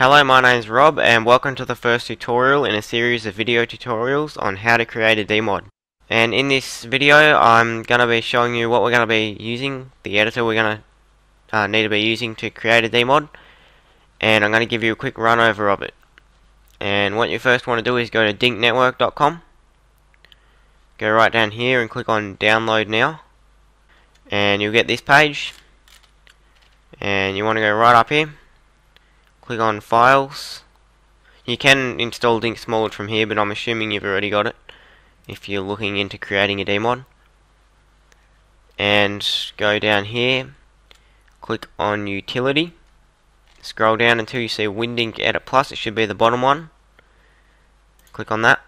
Hello, my name is Rob and welcome to the first tutorial in a series of video tutorials on how to create a DMod. And in this video I'm going to be showing you what we're going to be using, the editor we're going to uh, need to be using to create a DMod. And I'm going to give you a quick run over of it. And what you first want to do is go to dinknetwork.com. Go right down here and click on download now. And you'll get this page. And you want to go right up here click on files. You can install Dink Smallwood from here but I'm assuming you've already got it if you're looking into creating a DMod and go down here click on utility. Scroll down until you see Windinkedit Plus. It should be the bottom one. Click on that.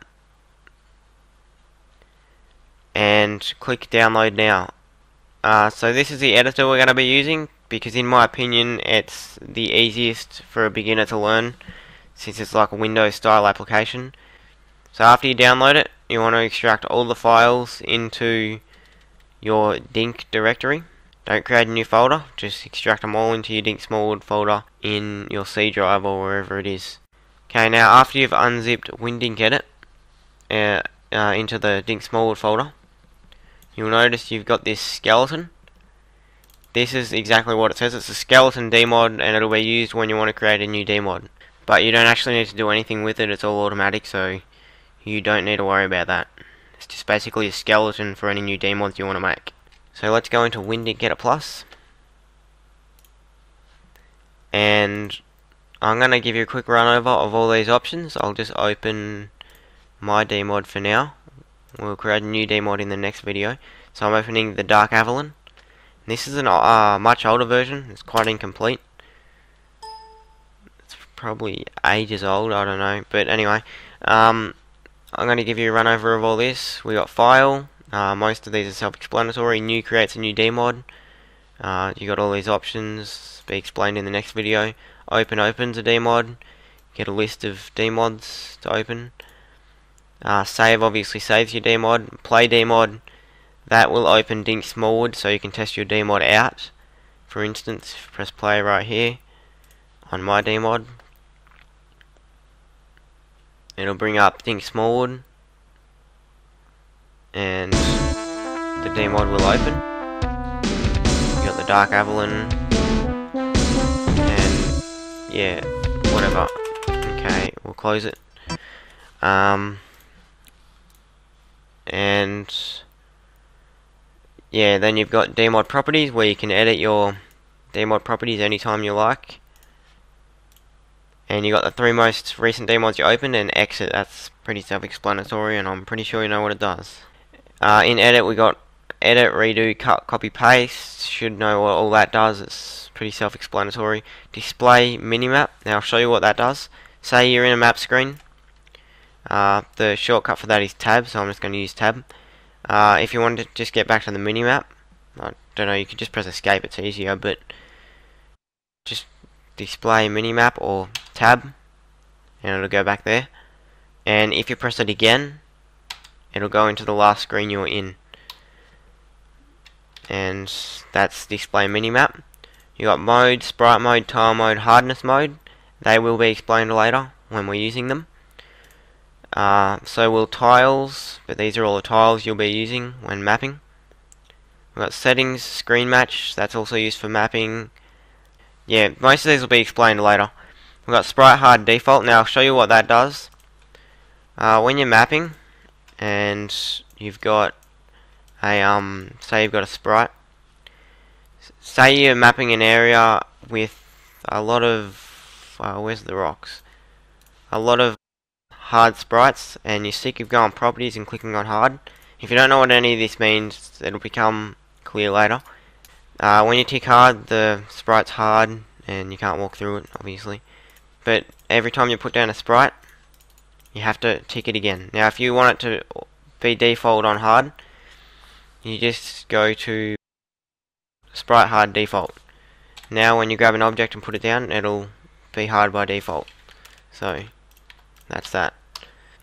And click download now. Uh, so this is the editor we're going to be using because in my opinion it's the easiest for a beginner to learn since it's like a Windows style application. So after you download it you want to extract all the files into your Dink directory. Don't create a new folder, just extract them all into your Dink Smallwood folder in your C drive or wherever it is. Okay, now after you've unzipped Windinkedit uh, uh, into the Dink Smallwood folder, you'll notice you've got this skeleton this is exactly what it says. It's a skeleton DMod and it'll be used when you want to create a new DMod. But you don't actually need to do anything with it. It's all automatic so you don't need to worry about that. It's just basically a skeleton for any new DMods you want to make. So let's go into Windinkedit Plus. And I'm going to give you a quick run over of all these options. I'll just open my DMod for now. We'll create a new DMod in the next video. So I'm opening the Dark Avalon. This is a uh, much older version. It's quite incomplete. It's probably ages old. I don't know. But anyway, um, I'm going to give you a run over of all this. We got file. Uh, most of these are self-explanatory. New creates a new DMod. Uh, you got all these options. Be explained in the next video. Open opens a DMod. Get a list of DMods to open. Uh, save obviously saves your DMod. Play DMod that will open Dink Smallwood so you can test your DMod out. For instance, press play right here on my DMod. It'll bring up Dink Smallwood and the DMod will open. You got the Dark Avalon and yeah, whatever. Okay, we'll close it. Um, and yeah, then you've got DMod properties where you can edit your DMod properties anytime you like. And you got the three most recent DMods you opened and exit. That's pretty self-explanatory and I'm pretty sure you know what it does. Uh, in edit we got edit, redo, cut, copy, paste. Should know what all that does. It's pretty self-explanatory. Display minimap. Now I'll show you what that does. Say you're in a map screen. Uh, the shortcut for that is tab, so I'm just going to use tab. Uh, if you want to just get back to the minimap, I don't know, you can just press escape, it's easier, but just display minimap or tab, and it'll go back there. And if you press it again, it'll go into the last screen you're in. And that's display minimap. You got mode, sprite mode, tile mode, hardness mode. They will be explained later when we're using them. Uh, so will tiles, but these are all the tiles you'll be using when mapping. We've got settings, screen match, that's also used for mapping. Yeah, most of these will be explained later. We've got sprite hard default, now I'll show you what that does. Uh, when you're mapping, and you've got a, um, say you've got a sprite. Say you're mapping an area with a lot of, uh, where's the rocks? A lot of hard sprites and you see, keep going properties and clicking on hard. If you don't know what any of this means, it'll become clear later. Uh, when you tick hard, the sprite's hard and you can't walk through it, obviously. But every time you put down a sprite, you have to tick it again. Now, if you want it to be default on hard, you just go to sprite hard default. Now, when you grab an object and put it down, it'll be hard by default. So, that's that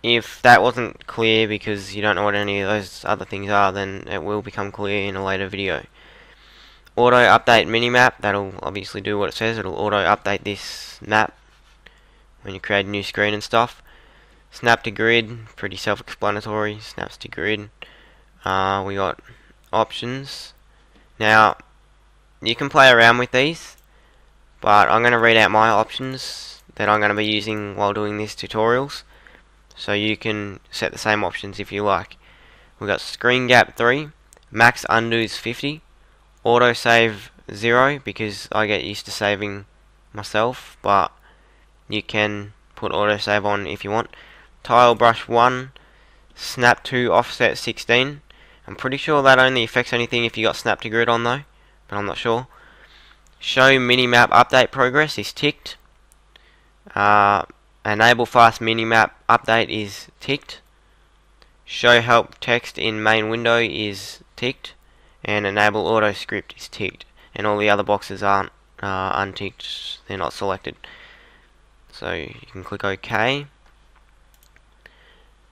if that wasn't clear because you don't know what any of those other things are, then it will become clear in a later video. Auto update minimap, that'll obviously do what it says, it'll auto update this map when you create a new screen and stuff. Snap to grid, pretty self-explanatory, snaps to grid. Uh, we got options. Now, you can play around with these, but I'm going to read out my options that I'm going to be using while doing these tutorials. So you can set the same options if you like. We've got screen gap 3, max undos 50, autosave 0 because I get used to saving myself, but you can put autosave on if you want. Tile brush 1, snap to offset 16. I'm pretty sure that only affects anything if you got snap to grid on though, but I'm not sure. Show minimap update progress is ticked. Uh, enable fast minimap update is ticked. Show help text in main window is ticked. And enable auto script is ticked. And all the other boxes aren't uh, unticked, they're not selected. So you can click OK.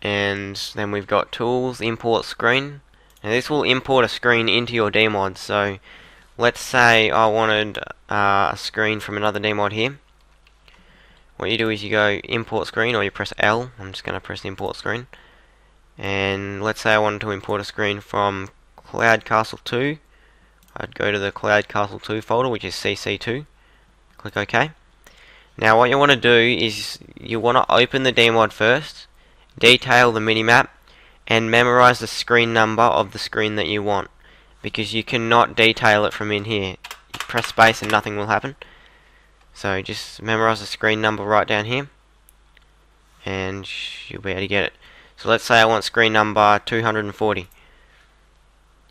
And then we've got tools, import screen. And this will import a screen into your DMod. So let's say I wanted uh, a screen from another DMod here. What you do is you go import screen or you press L. I'm just going to press import screen. And let's say I wanted to import a screen from Cloud Castle 2. I'd go to the Cloud Castle 2 folder which is CC2. Click OK. Now what you want to do is you want to open the DMod first, detail the minimap, and memorize the screen number of the screen that you want because you cannot detail it from in here. You press space and nothing will happen. So just memorize the screen number right down here. And you'll be able to get it. So let's say I want screen number 240.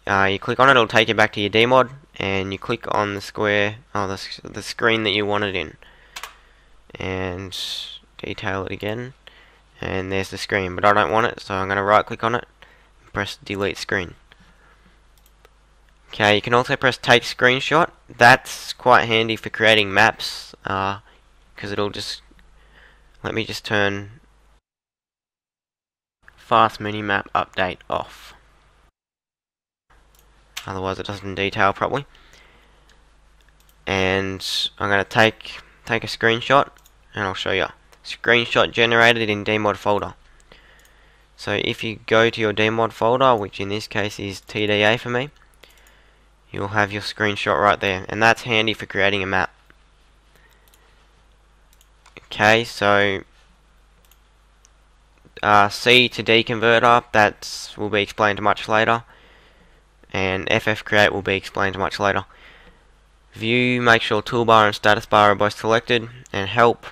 Uh, you click on it, it'll take you back to your DMod and you click on the square, oh, the, the screen that you want it in. And detail it again and there's the screen but I don't want it so I'm going to right click on it and press delete screen. Okay you can also press take screenshot. That's quite handy for creating maps because it'll just let me just turn fast minimap update off otherwise it doesn't detail properly and I'm going to take take a screenshot and I'll show you. Screenshot generated in DMod folder. So if you go to your DMod folder, which in this case is TDA for me, you'll have your screenshot right there. And that's handy for creating a map. Okay, so uh, C to D converter, that will be explained much later. And FF create will be explained much later. View, make sure toolbar and status bar are both selected. And help,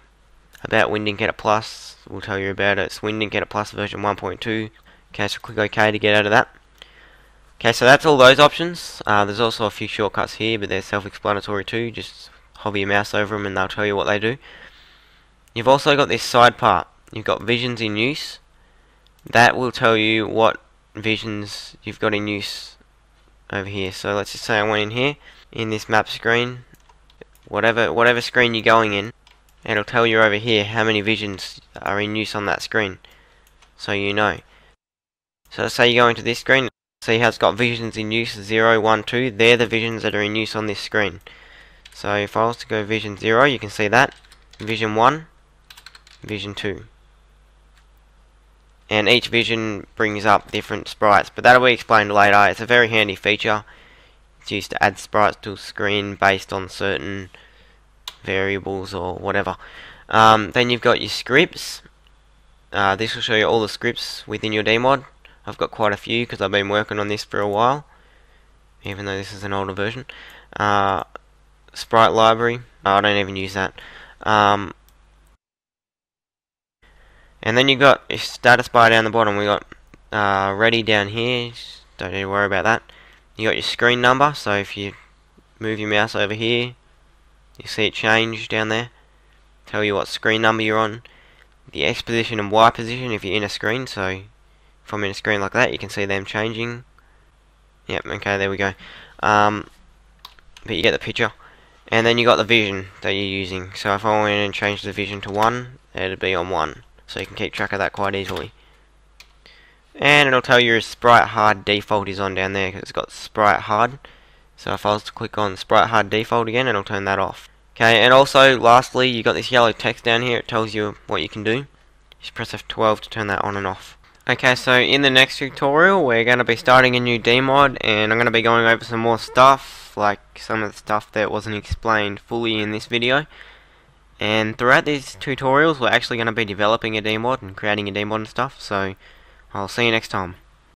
about Winding Plus. We'll tell you about it. It's Winding Plus version 1.2. Okay, so click OK to get out of that. Okay, so that's all those options. Uh, there's also a few shortcuts here, but they're self-explanatory too. Just hover your mouse over them and they'll tell you what they do. You've also got this side part. You've got visions in use. That will tell you what visions you've got in use over here. So let's just say I went in here, in this map screen, whatever whatever screen you're going in, it'll tell you over here how many visions are in use on that screen so you know so let's say you go into this screen see how it's got visions in use 0, 1, 2 they're the visions that are in use on this screen so if I was to go vision 0 you can see that vision 1 vision 2 and each vision brings up different sprites but that'll be explained later it's a very handy feature it's used to add sprites to a screen based on certain variables or whatever. Um, then you've got your scripts. Uh, this will show you all the scripts within your DMod. I've got quite a few because I've been working on this for a while, even though this is an older version. Uh, sprite library, I don't even use that. Um, and then you got your status bar down the bottom. We got uh, ready down here. Don't need to worry about that. You got your screen number. So if you move your mouse over here, you see it change down there. Tell you what screen number you're on. The X position and Y position if you're in a screen. So if I'm in a screen like that, you can see them changing. Yep, okay, there we go. Um, but you get the picture. And then you got the vision that you're using. So if I went and changed the vision to 1, it'd be on 1. So you can keep track of that quite easily. And it'll tell you sprite hard default is on down there because it's got sprite hard. So if I was to click on sprite hard default again, it'll turn that off. Okay, and also, lastly, you got this yellow text down here. It tells you what you can do. Just press F12 to turn that on and off. Okay, so in the next tutorial, we're going to be starting a new DMod, and I'm going to be going over some more stuff, like some of the stuff that wasn't explained fully in this video. And throughout these tutorials, we're actually going to be developing a DMod and creating a DMod and stuff, so I'll see you next time.